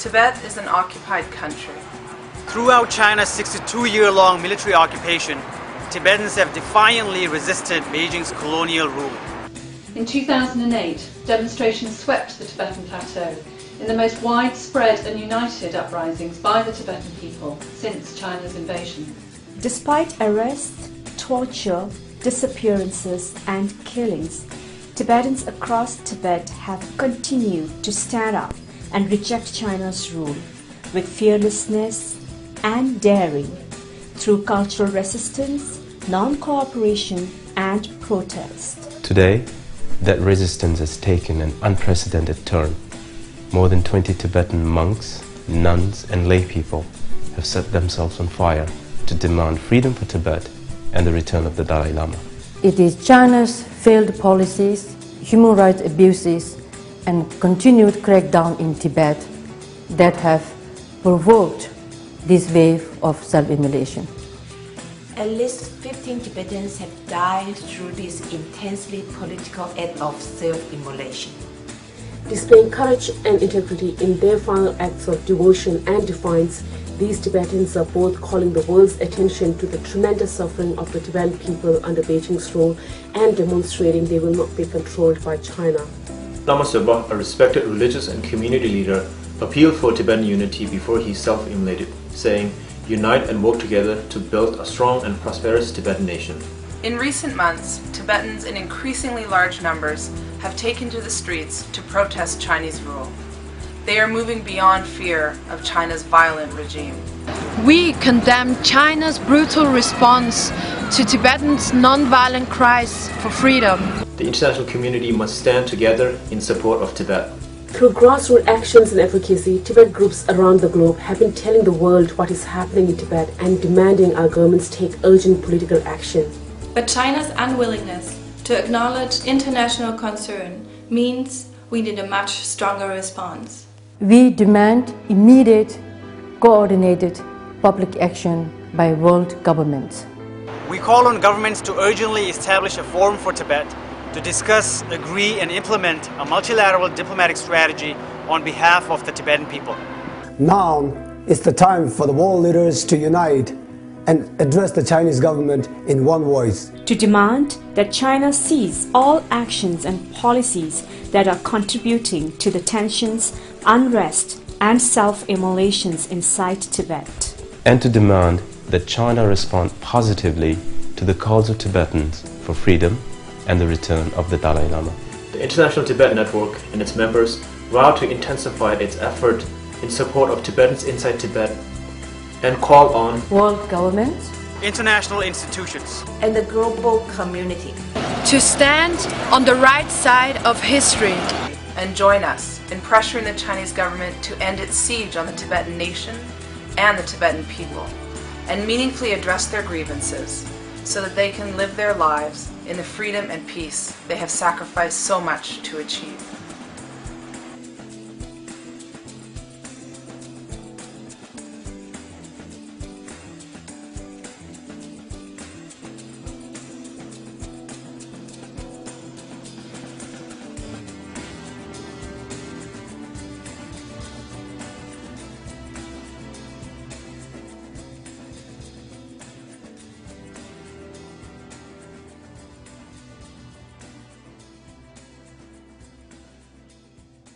Tibet is an occupied country. Throughout China's 62-year-long military occupation, Tibetans have defiantly resisted Beijing's colonial rule. In 2008, demonstrations swept the Tibetan plateau in the most widespread and united uprisings by the Tibetan people since China's invasion. Despite arrests, torture, disappearances and killings, Tibetans across Tibet have continued to stand up and reject China's rule with fearlessness and daring through cultural resistance, non-cooperation and protest. Today, that resistance has taken an unprecedented turn. More than 20 Tibetan monks, nuns and lay people have set themselves on fire to demand freedom for Tibet and the return of the Dalai Lama. It is China's failed policies, human rights abuses and continued crackdown in Tibet that have provoked this wave of self-immolation. At least 15 Tibetans have died through this intensely political act of self-immolation. Displaying courage and integrity in their final acts of devotion and defiance, these Tibetans are both calling the world's attention to the tremendous suffering of the Tibetan people under Beijing's rule and demonstrating they will not be controlled by China. Lama Sobha, a respected religious and community leader, appealed for Tibetan unity before he self-immolated, saying, Unite and work together to build a strong and prosperous Tibetan nation. In recent months, Tibetans in increasingly large numbers have taken to the streets to protest Chinese rule. They are moving beyond fear of China's violent regime. We condemn China's brutal response to Tibetans' non-violent cries for freedom. The international community must stand together in support of Tibet. Through grassroots actions and advocacy, Tibet groups around the globe have been telling the world what is happening in Tibet and demanding our governments take urgent political action. But China's unwillingness to acknowledge international concern means we need a much stronger response. We demand immediate, coordinated public action by world governments. We call on governments to urgently establish a forum for Tibet to discuss, agree and implement a multilateral diplomatic strategy on behalf of the Tibetan people. Now is the time for the world leaders to unite and address the Chinese government in one voice. To demand that China cease all actions and policies that are contributing to the tensions, unrest and self-immolations inside Tibet. And to demand that China respond positively to the calls of Tibetans for freedom and the return of the Dalai Lama. The International Tibet Network and its members vow to intensify its effort in support of Tibetans inside Tibet and call on world governments, international institutions, and the global community. To stand on the right side of history. And join us in pressuring the Chinese government to end its siege on the Tibetan nation and the Tibetan people and meaningfully address their grievances so that they can live their lives in the freedom and peace they have sacrificed so much to achieve.